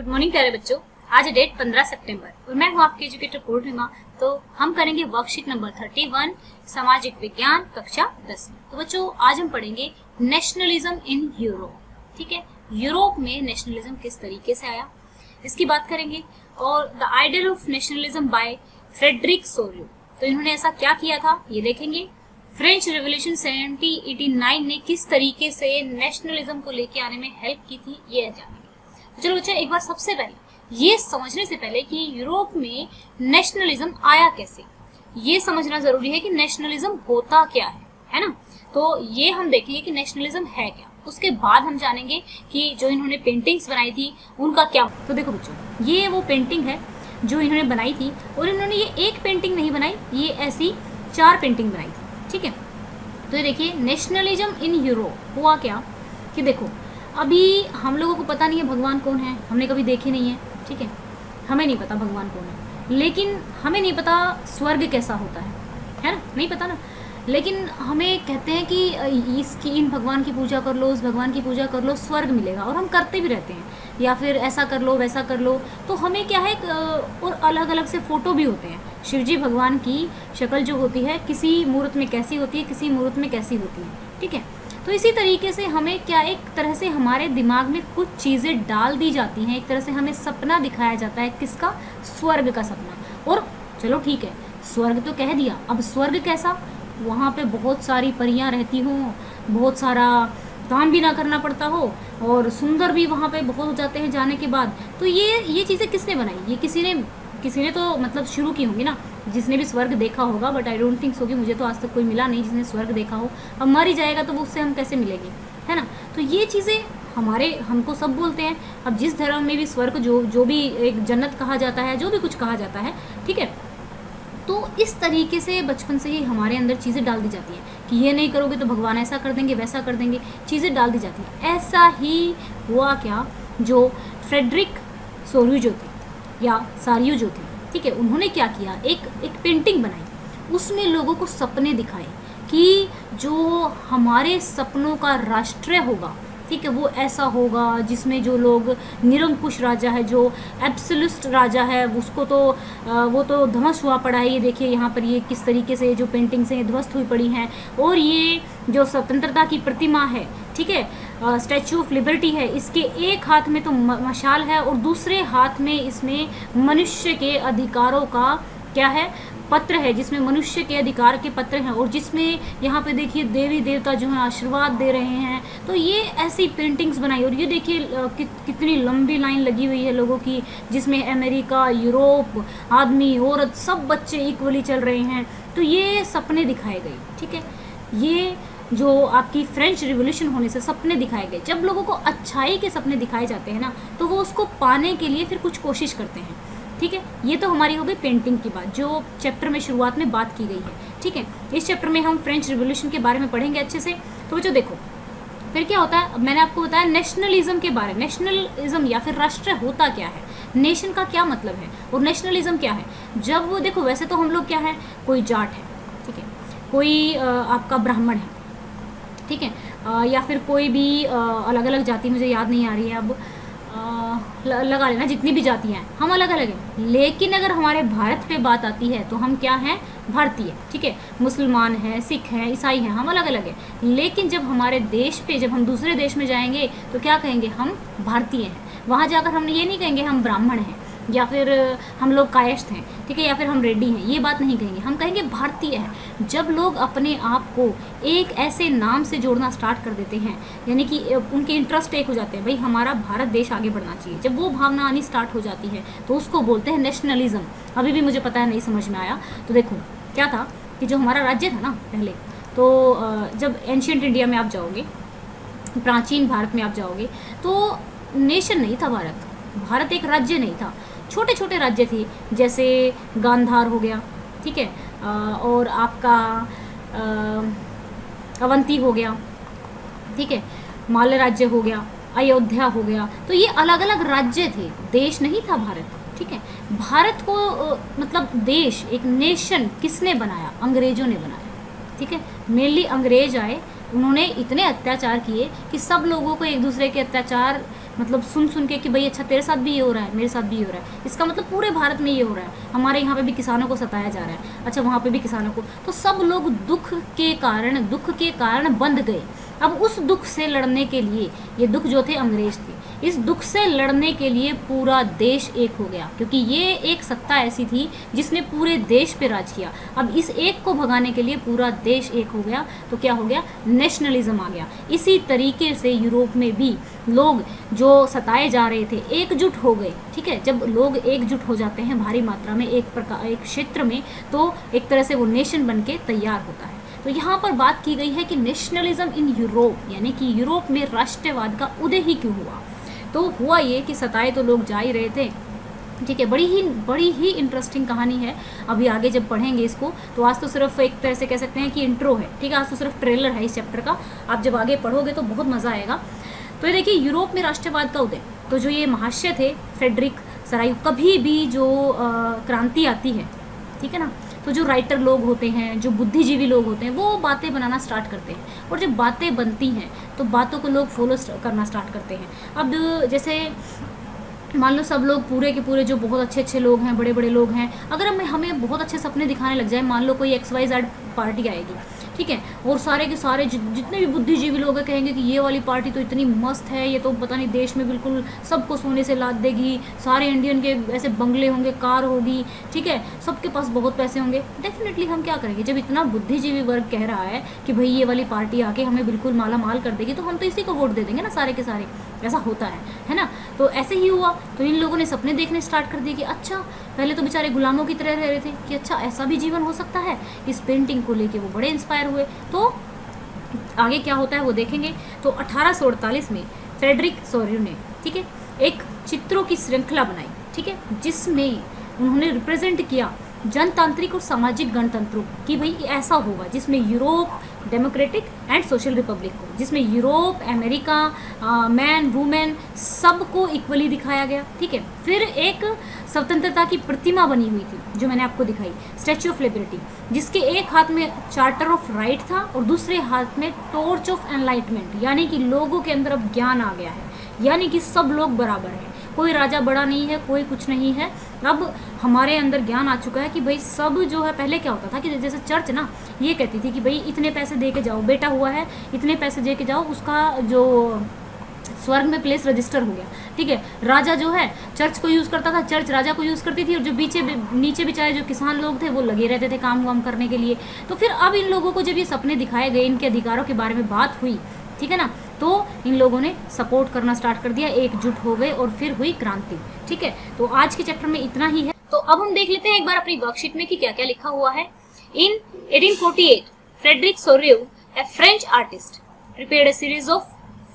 Good morning प्यारे बच्चों। आज डेट 15 सितंबर, और मैं हूँ आपकी एजुकेटर पूर्णिमा। तो हम करेंगे वर्कशीट नंबर 31 सामाजिक विज्ञान, कक्षा 10 तो बच्चों, आज हम पढ़ेंगे नेशनलिज्म इन यूरोप ठीक है? यूरोप में नेशनलिज्म किस तरीके से आया? इसकी बात करेंगे। और the ideal of nationalism by Frederic Sorrieu तो इन्होंने ऐसा क्या किया था? ये देखेंगे। फ्रेंच रेवोल्यूशन 1789 ने किस तरीके से नेशनलिज्म को लेके आने में हेल्प की थी? ये जानेंगे चलो बच्चा, एक बार सबसे पहले, ये समझने से पहले कि यूरोप में नेशनलिज्म आया कैसे? ये समझना ज़रूरी है कि नेशनलिज्म होता क्या है है ना? तो ये हम देखेंगे कि नेशनलिज्म है क्या। उसके बाद हम जानेंगे कि जो इन्होंने पेंटिंग्स बनाई थी, उनका क्या तो देखो बच्चों, ये वो पेंटिंग है जो इन्होंने बनाई थी, और इन्होंने ये एक पेंटिंग नहीं बनाई, ये ऐसी चार पेंटिंग बनाई थी, ठीक है? तो ये देखिए नेशनलिज्म इन यूरोप हुआ क्या? कि देखो अभी हम लोगों को पता नहीं है भगवान कौन है, हमने कभी देखे नहीं है, ठीक है? हमें नहीं पता भगवान कौन है। लेकिन हमें नहीं पता स्वर्ग कैसा होता है है ना? नहीं पता ना? लेकिन हमें कहते हैं कि इसकी इन भगवान की पूजा कर लो, उस भगवान की पूजा कर लो, स्वर्ग मिलेगा और हम करते भी रहते हैं। या फिर ऐसा कर लो, वैसा कर लो तो हमें क्या है और अलग अलग से फ़ोटो भी होते हैं। शिवजी भगवान की शक्ल जो होती है, किसी मूर्त में कैसी होती है, किसी मूर्त में कैसी होती है, ठीक है? तो इसी तरीके से हमें क्या एक तरह से हमारे दिमाग में कुछ चीज़ें डाल दी जाती हैं, एक तरह से हमें सपना दिखाया जाता है किसका? स्वर्ग का सपना। और चलो ठीक है, स्वर्ग तो कह दिया, अब स्वर्ग कैसा? वहाँ पे बहुत सारी परियाँ रहती हों, बहुत सारा काम भी ना करना पड़ता हो, और सुंदर भी वहाँ पे बहुत हो जाते हैं जाने के बाद। तो ये ये चीज़ें किसने बनाई? ये किसी ने किसी ने तो मतलब शुरू की होंगी ना। जिसने भी स्वर्ग देखा होगा but I don't think so कि मुझे तो आज तक कोई मिला नहीं जिसने स्वर्ग देखा हो। अब मर ही जाएगा तो वो उससे हम कैसे मिलेंगे, है ना? तो ये चीज़ें हमारे, हमको सब बोलते हैं। अब जिस धर्म में भी स्वर्ग जो जो भी एक जन्नत कहा जाता है, जो भी कुछ कहा जाता है, ठीक है? तो इस तरीके से बचपन से ही हमारे अंदर चीज़ें डाल दी जाती हैं कि ये नहीं करोगे तो भगवान ऐसा कर देंगे, वैसा कर देंगे। चीज़ें डाल दी जाती हैं। ऐसा ही हुआ क्या जो फ्रेडरिक सोरू जो थे या सारियो जो थे ठीक है? उन्होंने क्या किया? एक एक पेंटिंग बनाई। उसमें लोगों को सपने दिखाए कि जो हमारे सपनों का राष्ट्र होगा, ठीक है, वो ऐसा होगा जिसमें जो लोग निरंकुश राजा है, जो एब्सोल्यूट राजा है, उसको तो वो तो ध्वस्त हुआ पड़ा है। ये देखिए, यहाँ पर ये किस तरीके से जो पेंटिंग्स हैं ध्वस्त हुई पड़ी हैं। और ये जो स्वतंत्रता की प्रतिमा है, ठीक है स्टैचू ऑफ़ लिबर्टी है, इसके एक हाथ में तो मशाल है और दूसरे हाथ में इसमें मनुष्य के अधिकारों का क्या है? पत्र है जिसमें मनुष्य के अधिकार के पत्र हैं और जिसमें यहाँ पे देखिए देवी देवता जो है आशीर्वाद दे रहे हैं। तो ये ऐसी पेंटिंग्स बनाई और ये देखिए कि, कितनी लंबी लाइन लगी हुई है लोगों की जिसमें अमेरिका यूरोप आदमी औरत सब बच्चे इक्वली चल रहे हैं। तो ये सपने दिखाए गए ठीक है? ये जो आपकी फ्रेंच रिवोल्यूशन होने से सपने दिखाए गए। जब लोगों को अच्छाई के सपने दिखाए जाते हैं ना तो वो उसको पाने के लिए फिर कुछ कोशिश करते हैं। ठीक है? ये तो हमारी हो गई पेंटिंग की बात, जो चैप्टर में शुरुआत में बात की गई है, ठीक है? इस चैप्टर में हम फ्रेंच रिवोल्यूशन के बारे में पढ़ेंगे अच्छे से। तो बच्चों देखो, फिर क्या होता है? मैंने आपको बताया नेशनलिज्म के बारे में नेशनलिज्म या फिर राष्ट्र होता क्या है? नेशन का क्या मतलब है? और नेशनलिज्म क्या है? जब वो देखो, वैसे तो हम लोग क्या है? कोई जाट है, ठीक है? कोई आपका ब्राह्मण है, ठीक है? या फिर कोई भी अलग अलग जाति, मुझे याद नहीं आ रही है अब। लगा लेना, जितनी भी जाती हैं। हम अलग अलग हैं। लेकिन अगर हमारे भारत पे बात आती है तो हम क्या हैं? भारतीय, ठीक है? मुसलमान हैं, सिख हैं, ईसाई हैं, हम अलग अलग हैं। लेकिन जब हमारे देश पे, जब हम दूसरे देश में जाएँगे तो क्या कहेंगे? हम भारतीय हैं। वहाँ जाकर हम ये नहीं कहेंगे, हम ब्राह्मण हैं। या फिर हम लोग कायस्थ हैं, ठीक है, या फिर हम रेड्डी हैं, ये बात नहीं कहेंगे। हम कहेंगे भारतीय है। जब लोग अपने आप को एक ऐसे नाम से जोड़ना स्टार्ट कर देते हैं, यानी कि उनके इंटरेस्ट एक हो जाते हैं, भाई हमारा भारत देश आगे बढ़ना चाहिए। जब वो भावना आनी स्टार्ट हो जाती है तो उसको बोलते हैं नेशनलिज्म। अभी भी मुझे पता है, नहीं समझ में आया। तो देखो, क्या था कि जो हमारा राज्य था ना, पहले तो जब एंशियंट इंडिया में आप जाओगे, प्राचीन भारत में आप जाओगे तो नेशन नहीं था भारत। भारत एक राज्य नहीं था। छोटे छोटे राज्य थे, जैसे गांधार हो गया, ठीक है? और आपका अवंती हो गया, ठीक है? माल राज्य हो गया, अयोध्या हो गया तो ये अलग अलग राज्य थे। देश नहीं था भारत, ठीक है? भारत को मतलब देश, एक नेशन किसने बनाया? अंग्रेज़ों ने बनाया, ठीक है? मेनली अंग्रेज़ आए, उन्होंने इतने अत्याचार किए कि सब लोगों को एक दूसरे के अत्याचार मतलब सुन सुन के कि भाई अच्छा तेरे साथ भी ये हो रहा है, मेरे साथ भी ये हो रहा है। इसका मतलब पूरे भारत में ये हो रहा है। हमारे यहाँ पे भी किसानों को सताया जा रहा है। अच्छा वहाँ पे भी किसानों को। तो सब लोग दुख के कारण, दुख के कारण बंध गए। अब उस दुख से लड़ने के लिए ये दुख जो थे, अंग्रेज़ थे। इस दुख से लड़ने के लिए पूरा देश एक हो गया, क्योंकि ये एक सत्ता ऐसी थी जिसने पूरे देश पे राज किया। अब इस एक को भगाने के लिए पूरा देश एक हो गया तो क्या हो गया? नेशनलिज्म आ गया। इसी तरीके से यूरोप में भी लोग जो सताए जा रहे थे, एकजुट हो गए, ठीक है? जब लोग एकजुट हो जाते हैं भारी मात्रा में, एक प्रकार एक क्षेत्र में तो एक तरह से वो नेशन बन के तैयार होता है। तो यहाँ पर बात की गई है कि नेशनलिज्म इन यूरोप, यानी कि यूरोप में राष्ट्रवाद का उदय ही क्यों हुआ? तो हुआ ये कि सताए तो लोग जा ही रहे थे। ठीक है, बड़ी ही बड़ी ही इंटरेस्टिंग कहानी है। अभी आगे जब पढ़ेंगे इसको तो आज तो सिर्फ़ एक तरह से कह सकते हैं कि इंट्रो है। ठीक है, आज तो सिर्फ़ ट्रेलर है इस चैप्टर का। आप जब आगे पढ़ोगे तो बहुत मज़ा आएगा। तो ये देखिए, यूरोप में राष्ट्रवाद का उदय। तो जो ये महाशय थे, फ्रेडरिक सरायु, कभी भी जो क्रांति आती है, ठीक है ना तो जो राइटर लोग होते हैं, जो बुद्धिजीवी लोग होते हैं, वो बातें बनाना स्टार्ट करते हैं। और जब बातें बनती हैं तो बातों को लोग फॉलो करना स्टार्ट करते हैं। अब जैसे मान लो सब लोग पूरे के पूरे जो बहुत अच्छे अच्छे लोग हैं बड़े बड़े लोग हैं, अगर हमें हमें बहुत अच्छे सपने दिखाने लग जाए, मान लो कोई एक्स वाई जेड पार्टी आएगी, ठीक है? और सारे के सारे जितने भी बुद्धिजीवी लोग हैं, कहेंगे कि ये वाली पार्टी तो इतनी मस्त है, ये तो पता नहीं देश में बिल्कुल सबको सोने से लाद देगी, सारे इंडियन के ऐसे बंगले होंगे, कार होगी, ठीक है, सबके पास बहुत पैसे होंगे। डेफिनेटली हम क्या करेंगे? जब इतना बुद्धिजीवी वर्ग कह रहा है कि भाई ये वाली पार्टी आके हमें बिल्कुल माला माल कर देगी तो हम तो इसी को वोट दे देंगे ना सारे के सारे। ऐसा होता है है ना? तो ऐसे ही हुआ तो इन लोगों ने सपने देखने स्टार्ट कर दिए कि अच्छा पहले तो बेचारे गुलामों की तरह रह रहे थे कि अच्छा ऐसा भी जीवन हो सकता है? इस पेंटिंग को लेके वो बड़े इंस्पायर हुए। तो आगे क्या होता है वो देखेंगे। तो अठारह में फ्रेडरिक सोरियो ने, ठीक है, एक चित्रों की श्रृंखला बनाई, ठीक है, जिसमें उन्होंने रिप्रेजेंट किया जनतांत्रिक और सामाजिक गणतंत्रों कि भाई ऐसा होगा, जिसमें Europe democratic and social republic को जिसमें यूरोप, अमेरिका मैन, वुमेन सबको इक्वली दिखाया गया, ठीक है? फिर एक स्वतंत्रता की प्रतिमा बनी हुई थी, जो मैंने आपको दिखाई स्टैचू ऑफ़ लिबर्टी जिसके एक हाथ में चार्टर ऑफ़ राइट था और दूसरे हाथ में टॉर्च ऑफ़ एनलाइटमेंट यानी कि लोगों के अंदर अब ज्ञान आ गया है, यानी कि सब लोग बराबर हैं। कोई राजा बड़ा नहीं है, कोई कुछ नहीं है। अब हमारे अंदर ज्ञान आ चुका है कि भाई सब जो है, पहले क्या होता था कि जैसे चर्च ना, ये कहती थी कि भाई इतने पैसे दे के जाओ, बेटा हुआ है, इतने पैसे दे के जाओ, उसका जो स्वर्ग में प्लेस रजिस्टर हो गया। ठीक है, राजा जो है, चर्च को यूज़ करता था, चर्च राजा को यूज़ करती थी और जो बीचे नीचे बेचारे जो किसान लोग थे, वो लगे रहते थे काम वाम करने के लिए। तो फिर अब इन लोगों को जब ये सपने दिखाए गए, इनके अधिकारों के बारे में बात हुई, ठीक है ना तो इन लोगों ने सपोर्ट करना स्टार्ट कर दिया, एकजुट हो गए और फिर हुई क्रांति, ठीक है? तो आज के चैप्टर में इतना ही है। तो अब हम देख लेते हैं एक बार अपनी वर्कशीट में कि क्या क्या लिखा हुआ है। In 1848 Frederic Sorrieu a French artist prepared a series of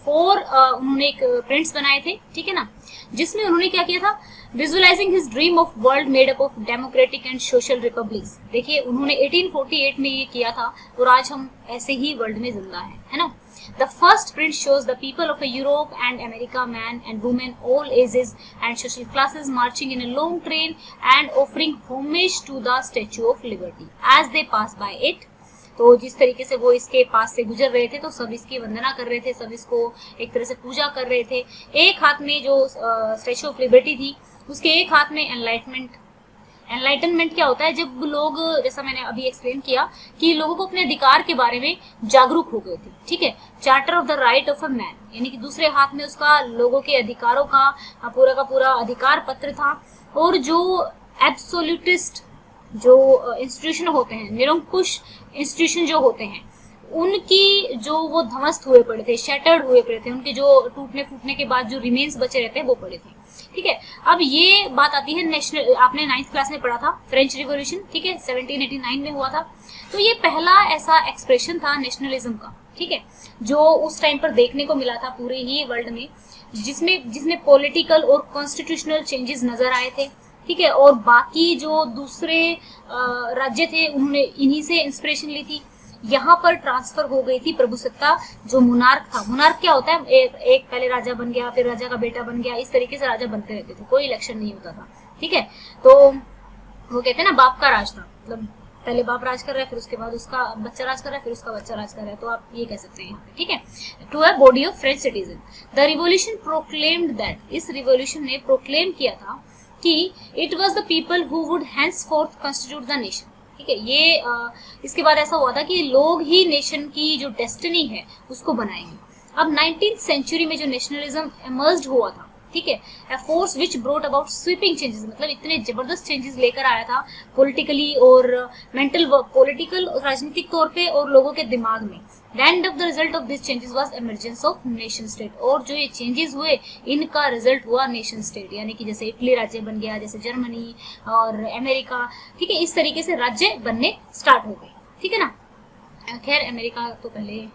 four उन्होंने एक प्रिंट्स बनाए थे, ठीक है ना? जिसमें उन्होंने क्या किया था? Visualising his dream of world made up of democratic and social republics देखिए, उन्होंने 1848 में ये किया था, और आज हम ऐसे ही वर्ल्ड में ज़िंदा है है ना? The first print shows the people of Europe and America, men and women, all ages and social classes marching in a long train and offering homage to the Statue of Liberty as they pass by it. तो जिस तरीके से वो इसके पास से गुजर रहे थे तो सब इसकी वंदना कर रहे थे सब इसको एक तरह से पूजा कर रहे थे एक हाथ में जो स्टेचू ऑफ़ लिबर्टी थी उसके एक हाथ में एनलाइटमेंट एनलाइटनमेंट क्या होता है? जब लोग, जैसा मैंने अभी एक्सप्लेन किया, कि लोगों को अपने अधिकार के बारे में जागरूक हो गए थे, ठीक है? Charter of the right of a man यानी कि दूसरे हाथ में उसका, लोगों के अधिकारों का पूरा का पूरा अधिकार पत्र था। और जो एब्सोल्यूटिस्ट जो इंस्टीट्यूशन होते हैं, निरंकुश इंस्टीट्यूशन जो होते हैं उनकी जो वो ध्वस्त हुए पड़े थे शेटर्ड हुए पड़े थे, उनके जो टूटने फूटने के बाद जो रिमेन्स बचे रहते हैं, वो पड़े थे। ठीक है? अब ये बात आती है नेशनल आपने नाइन्थ क्लास में पढ़ा था फ्रेंच रिवोल्यूशन ठीक है? 1789 में हुआ था। तो ये पहला ऐसा एक्सप्रेशन था नेशनलिज्म का, ठीक है? जो उस टाइम पर देखने को मिला था पूरे ही वर्ल्ड में, जिसमें जिसमें पॉलिटिकल और कॉन्स्टिट्यूशनल चेंजेस नज़र आए थे, ठीक है? और बाकी जो दूसरे राज्य थे, उन्होंने इन्हीं से इंस्पिरेशन ली थी। यहाँ पर ट्रांसफ़र हो गई थी प्रभु सत्ता जो मुनार्क था। मुनार्क क्या होता है? एक, एक पहले राजा बन गया फिर राजा का बेटा बन गया। इस तरीके से राजा बनते रहते थे। कोई इलेक्शन नहीं होता था। ठीक है? तो वो कहते हैं ना बाप का राज था। मतलब पहले बाप राज कर रहा है फिर उसके बाद उसका बच्चा राज कर रहा है फिर उसका बच्चा राज कर रहा है। तो आप ये कह सकते हैं ठीक है? To a body of French citizen the revolution proclaimed that इस रिवोल्यूशन ने प्रोक्लेम किया था कि it was the people who would henceforth constitute the nation ठीक है ये आ, इसके बाद ऐसा हुआ था कि लोग ही नेशन की जो डेस्टिनी है उसको बनाएँगे। अब नाइनटीन सेंचुरी में जो नेशनलिज्म हुआ था ठीक है? A force which brought about sweeping changes मतलब इतने ज़बरदस्त चेंजेस लेकर आया था पॉलिटिकली और मेंटल पॉलिटिकल राजनीतिक तौर पे और लोगों के दिमाग में। The end of the result of this changes was emergence of nation state और जो ये चेंजेस हुए, इनका रिज़ल्ट हुआ नेशन स्टेट यानी कि जैसे इटली राज्य बन गया, जैसे जर्मनी और अमेरिका, ठीक है? इस तरीके से राज्य बनने स्टार्ट हो गए, ठीक है ना? खैर, अमेरिका तो पहले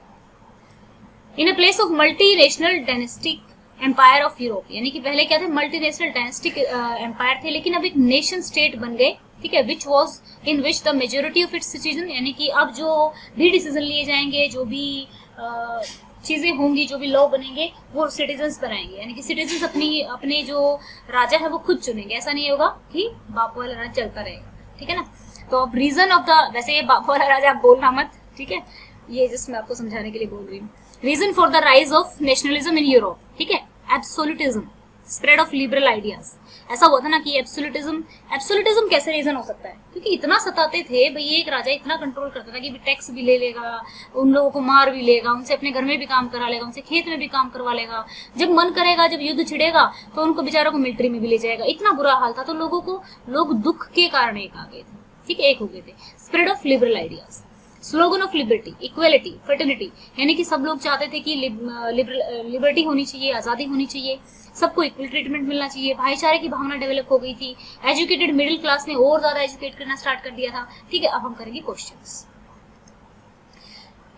in a place of multi national dynastic empire of Europe यानी कि पहले क्या थे? मल्टीनेशनल डायनेस्टिक एम्पायर थे लेकिन अब एक नेशन स्टेट बन गए ठीक है? Which was in which the majority of its citizen यानी कि अब जो भी डिसीज़न लिए जाएँगे जो भी uh, चीज़ें होंगी जो भी लॉ बनेंगे वो सिटीजन बनाएँगे यानी कि सिटीजन अपनी अपने जो राजा है वो खुद चुनेंगे। ऐसा नहीं होगा कि बाप वाला राज चलता रहेगा ठीक है ना? तो अब रीजन ऑफ़ द वैसे ये बाप वाला राजा आप बोलना मत ठीक है? ये जिसमें आपको समझाने के लिए बोल रही हूँ। Reason for the rise of nationalism in Europe ठीक है? Absolutism spread of liberal ideas ऐसा हुआ था ना कि एब्सोल्यूटिज्म एब्सोल्यूटिज्म कैसे रीजन हो सकता है? क्योंकि इतना सताते थे, भाई एक राजा इतना कंट्रोल करता था कि टैक्स भी ले लेगा, उन लोगों को मार भी लेगा, उनसे अपने घर में भी काम करा लेगा, उनसे खेत में भी काम करवा लेगा। जब मन करेगा, जब युद्ध छिड़ेगा तो उनको बेचारों को मिलिट्री में भी ले जाएगा। इतना बुरा हाल था तो लोगों को, लोग दुख के कारण एक आ गए थे। ठीक है एक हो गए थे। Spread of liberal ideas slogan of liberty equality fertility यानी कि सब लोग चाहते थे कि लिबर्टी होनी चाहिए, आज़ादी होनी चाहिए, सबको इक्वल ट्रीटमेंट मिलना चाहिए। भाईचारे की भावना डेवलप हो गई थी। एजुकेटेड मिडिल क्लास ने और ज़्यादा एजुकेट करना स्टार्ट कर दिया था। ठीक है, अब हम करेंगे क्वेश्चन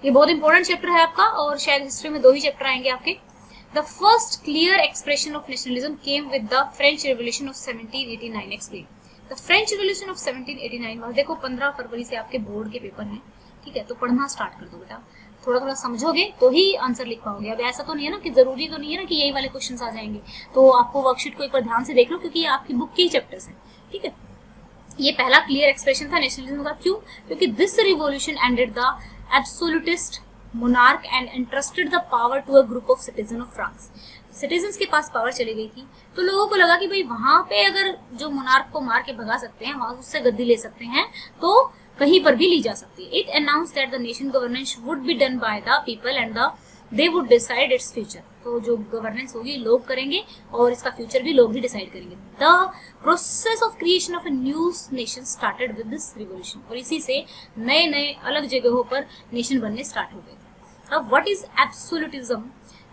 ये बहुत इंपॉर्टेंट चैप्टर है आपका, और शायद हिस्ट्री में दो ही चैप्टर आएँगे आपके। The first clear expression of nationalism came with the French revolution of 1789 explain the French revolution of 1789 देखो 15 फरवरी से आपके बोर्ड के पेपर हैं। ठीक है तो पढ़ना स्टार्ट कर दो बेटा। थोड़ा थोड़ा समझोगे तो ही आंसर लिख पाओगे। अब ऐसा तो नहीं है ना कि ज़रूरी तो नहीं है ना कि यही वाले क्वेश्चन आ जाएँगे। तो आपको वर्कशीट को एक बार ध्यान से देख लो, क्योंकि ये आपकी बुक के ही चैप्टर्स हैं। ठीक है? ये पहला क्लियर एक्सप्रेशन था नेशनलिज्म का। क्यों? क्योंकि this revolution ended the absolutist monarch and interested the power to a group of citizen of France citizen के पास पावर चली गई थी। तो लोगों को लगा कि भाई वहाँ पे अगर जो मोनार्क को मार के भगा सकते हैं, वहाँ उससे गद्दी ले सकते हैं तो कहीं पर भी ली जा सकती है। It announce that the nation governance would be done by the people and the they would decide its future तो जो गवर्नेंस होगी, लोग करेंगे और इसका फ्यूचर भी लोग ही डिसाइड करेंगे। The process of creation of a new nation started with this revolution और इसी से नए नए अलग जगहों पर नेशन बनने स्टार्ट हो गए। अब व्हाट इज़ एब्सोल्यूटिज्म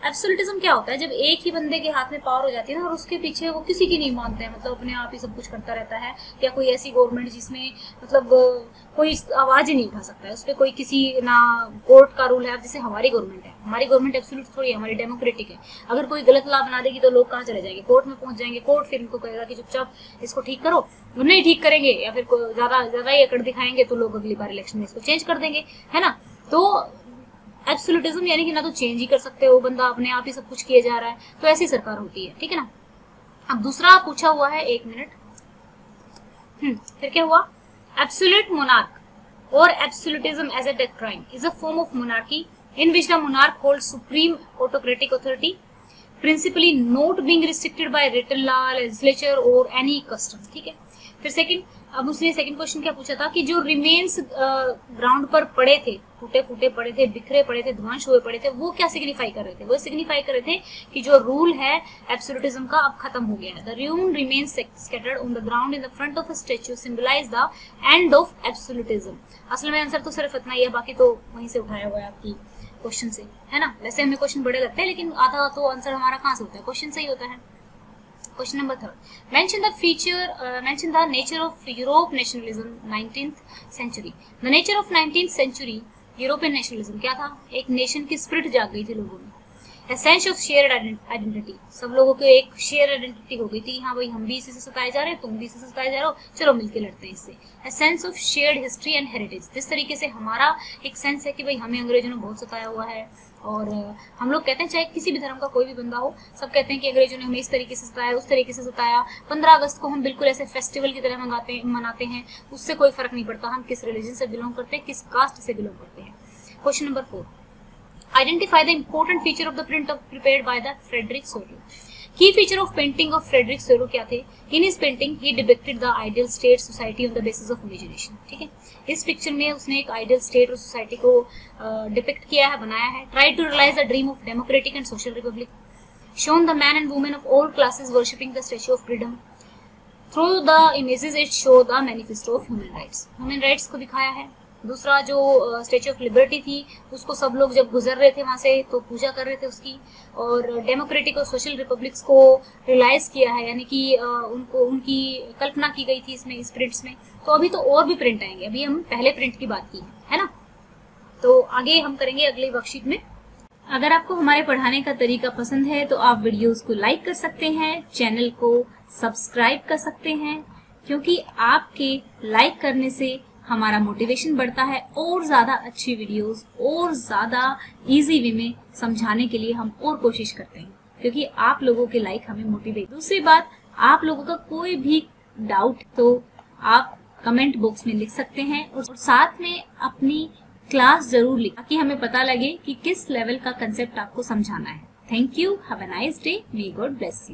एब्सोल्यूटिज्म क्या होता है? जब एक ही बंदे के हाथ में पावर हो जाती है ना, और उसके पीछे वो किसी की नहीं मानते हैं मतलब अपने आप ही सब कुछ करता रहता है, या कोई ऐसी गवर्नमेंट जिसमें मतलब कोई आवाज़ ही नहीं उठा सकता है, उस पर कोई किसी ना कोर्ट का रूल है जैसे हमारी गवर्नमेंट है। हमारी गवर्नमेंट एब्सोल्यूट थोड़ी है, हमारी डेमोक्रेटिक है। अगर कोई गलत ला बना देगी तो लोग कहाँ चले जाएँगे? कोर्ट में पहुँच जाएँगे। कोर्ट फिर उनको कहेगा कि चुपचाप इसको ठीक करो। नहीं ठीक करेंगे, या फिर ज़्यादा ज़्यादा ही अकड़ दिखाएँगे तो लोग अगली बार इलेक्शन में इसको चेंज कर देंगे, है ना? तो एब्सोल्यूटिज्म यानी कि ना तो चेंज ही कर सकते हो, बंदा अपने आप ही सब कुछ किया जा रहा है। तो ऐसी सरकार होती है, ठीक है ना? अब दूसरा पूछा हुआ है, एक मिनट। हम्म फिर क्या हुआ? एब्सोल्यूट मोनार्क और absolutism as a death crime is a form of monarchy in which the monarch hold supreme autocratic authority principally not being restricted by written law legislature और एनी कस्टम ठीक है? फिर second अब उसने second question क्या पूछा था कि जो रिमेन्स ग्राउंड पर पड़े थे टूटे फूटे पड़े थे, बिखरे पड़े थे ध्वंस हुए पड़े थे, वो क्या सिग्निफाई कर रहे थे? वो सिग्निफाई कर रहे थे कि जो रूल है एब्सोल्यूटिज्म का अब खत्म हो गया है। The room remains scattered on the ground in the front of a statue symbolise the end of absolutism असल में आंसर तो सिर्फ़ इतना ही है, बाकी तो वहीं से उठाया हुआ है आपकी क्वेश्चन से। है ना? वैसे हमें क्वेश्चन बड़े लगते हैं, लेकिन आधा तो आंसर हमारा कहाँ से होता है? क्वेश्चन से ही होता है। Question number third. Mention the feature, uh, mention the nature of Europe nationalism 19th century. The nature of 19th century European nationalism क्या था एक नेशन की स्प्रिट जाग गई थी लोगों में एसेंस ऑफ़ शेयर आइडेंटिटी सब लोगों को एक शेयर आइडेंटिटी हो गई थी। हाँ भाई, हम भी इसी से सताए जा रहे हैं, तुम भी इसी से सताए जा रहे हो। चलो मिलकर लड़ते हैं इससे। Essence of shared history and heritage जिस तरीके से हमारा एक सेंस है कि भाई हमें अंग्रेज़ों ने बहुत सताया हुआ है, और हम लोग कहते हैं चाहे किसी भी धर्म का कोई भी बंदा हो, सब कहते हैं कि अंग्रेज़ों ने हमें इस तरीके से सताया, उस तरीके से सताया। पंद्रह अगस्त को हम बिल्कुल ऐसे फेस्टिवल की तरह मंगाते हैं, मनाते हैं। उससे कोई फ़र्क नहीं पड़ता, हम किस रिलीजन से बिलोंग करते हैं, किस कास्ट से बिलोंग करते हैं। Question number four identify the important feature of the print of prepared by the Frederick Solo. Key feature of painting of Frederick Solo क्या थे? In his painting he depicted the ideal state society on the basis of imagination. ठीक है इस picture में उसने एक ideal state और society को डिपिक्ट uh, किया है बनाया है try to realise the dream of democratic and social republic shown the man and women of all classes worshipping the statue of freedom through the images it show the manifesto of human rights human rights को दिखाया है दूसरा जो statue of liberty थी, उसको सब लोग जब गुजर रहे थे वहाँ से तो पूजा कर रहे थे उसकी। और डेमोक्रेटिक और सोशल रिपब्लिक्स को रियलाइज़ किया है, यानी कि उनको, उनकी कल्पना की गई थी इसमें, इस प्रिंट्स में। तो अभी तो और भी प्रिंट आएँगे। अभी हम पहले प्रिंट की बात की है ना? तो आगे हम करेंगे अगले वर्कशीट में। अगर आपको हमारे पढ़ाने का तरीका पसंद है तो आप वीडियोस को लाइक कर सकते हैं चैनल को सब्सक्राइब कर सकते हैं, क्योंकि आपके लाइक करने से हमारा मोटिवेशन बढ़ता है और ज़्यादा अच्छी वीडियोस और ज़्यादा इजी वे में समझाने के लिए हम और कोशिश करते हैं, क्योंकि आप लोगों के लाइक हमें मोटिवेट दूसरी बात, आप लोगों का कोई भी डाउट तो आप कमेंट बॉक्स में लिख सकते हैं और साथ में अपनी क्लास ज़रूर लिख, ताकि हमें पता लगे कि किस लेवल का कंसेप्ट आपको समझाना है। Thank you have a nice day may God bless you